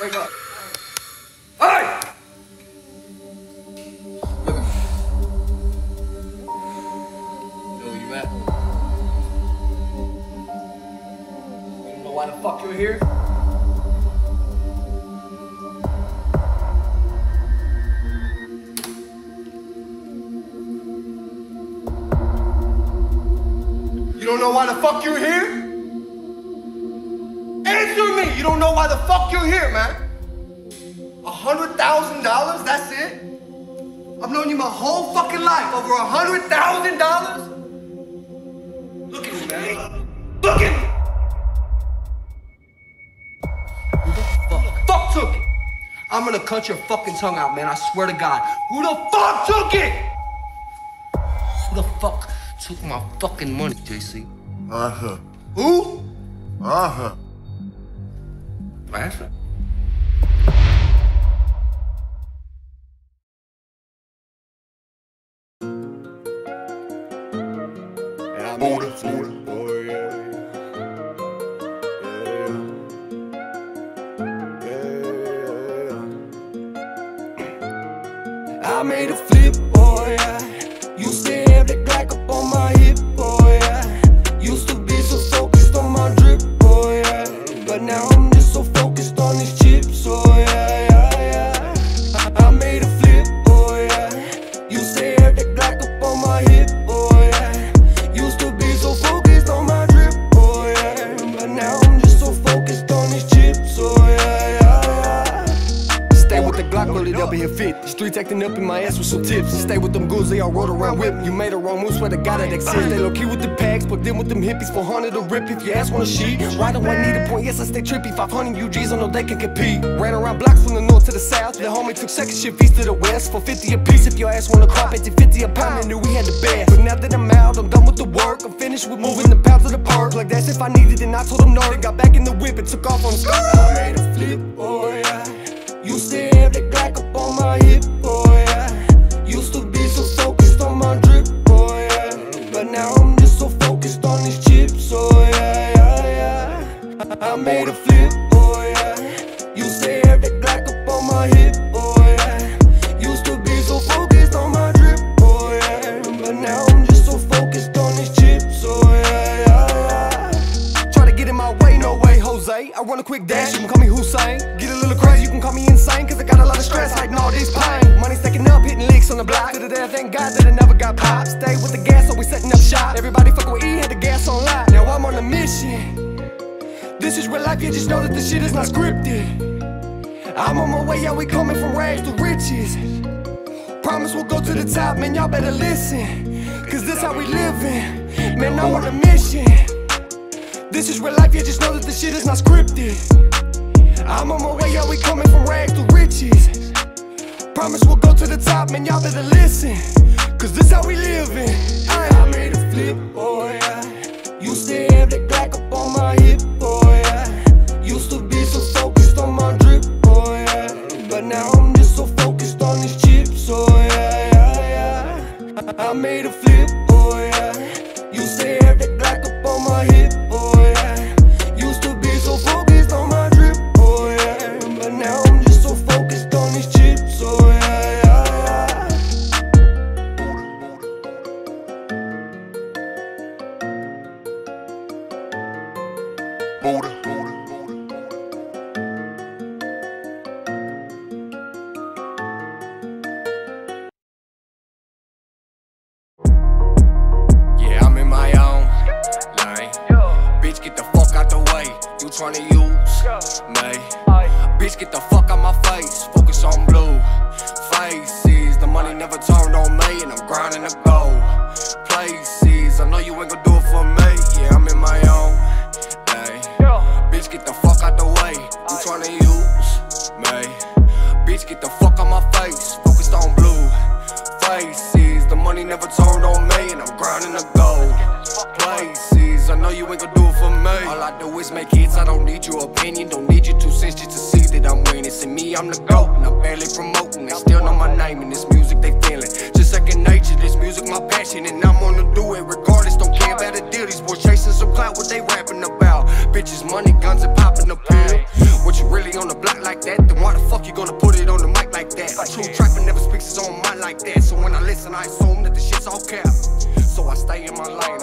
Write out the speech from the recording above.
Wake up. Hey! Look at me. You know where you at? You don't know why the fuck you're here? You don't know why the fuck you're here? You don't know why the fuck you're here, man. A hundred thousand dollars? That's it? I've known you my whole fucking life. Over a hundred thousand dollars? Look at me, man. Look at me! Who the fuck, fuck took it? I'm gonna cut your fucking tongue out, man. I swear to God. Who the fuck took it? Who the fuck took my fucking money, JC? Uh-huh. Who? Uh-huh. Answer. Buddha, Buddha. Oh, yeah. I made a flip, boy. Yeah. Streets acting up in my ass with some tips. Stay with them goods, they all rode around whip. You made a wrong move, swear to God it exists. They low key with the packs, but then with them hippies, 400 a rip. If your ass want a sheet, why do I need a point? Yes, I stay trippy. 500 UGs, I know they can compete. Ran around blocks from the north to the south. The homie took second shift east to the west. For 50 a piece, if your ass want a car, 50 50 a pound, they knew we had the best. But now that I'm out, I'm done with the work. I'm finished with moving the pounds to the park. Like that's if I needed it, and I told them no. They got back in the whip and took off on. I made a flip, boy. Used to have that Glock up on my hip, boy. Yeah. Used to be so focused on my drip, boy. Yeah. But now I'm just so focused on these chips, oh yeah, yeah, yeah. I, I made a flip, boy. Yeah. Used to have that Glock up on my hip, the block. To the thank God that I never got popped. Stay with the gas, always setting up shop. Everybody fucking with E, had the gas on lock. Now I'm on a mission. This is real life, you just know that the shit is not scripted. I'm on my way, yeah, we coming from rags to riches. Promise we'll go to the top, man, y'all better listen. Cause this how we living. Man, I'm on a mission. This is real life, yeah, just know that the shit is not scripted. I'm on my way, yeah, we coming from rags man, y'all better listen. Cause this how we living. I, I made a flip, boy. Yeah. Used to have that Glock up on my hip, boy. Yeah. Used to be so focused on my drip, boy. Yeah. But now I'm just so focused on these chips, oh yeah, yeah, yeah. I, I made a flip, boy. Yeah. Used to have that Glock up on my hip, You tryna use me? Bitch, get the fuck out my face. Focus on blue faces. The money never turned on me, and I'm grinding to go places. I know you ain't gonna do it for me. Yeah, I'm in my own lane. Bitch, get the fuck out the way. You tryna use me? Bitch, get the fuck out my face. Focused on blue faces. The money never turned on me, and I'm grinding to go places. I know you ain't gonna do it for me. All I do is make hits. I don't need your opinion, don't need your two cents just to see that I'm winning. See me, I'm the GOAT, and I'm barely promoting. They still know my name, and this music they feeling. Just second nature, this music my passion, and I'm gonna do it regardless. Don't care about a deal. These boys chasing some clout, what they rapping about. Bitches, money, guns, and popping a pill. What you really on the block like that? Then why the fuck you gonna put it on the mic like that? A true trapper never speaks his own mind like that. So when I listen, I assume that the shit's all cap. So I stay in my lane.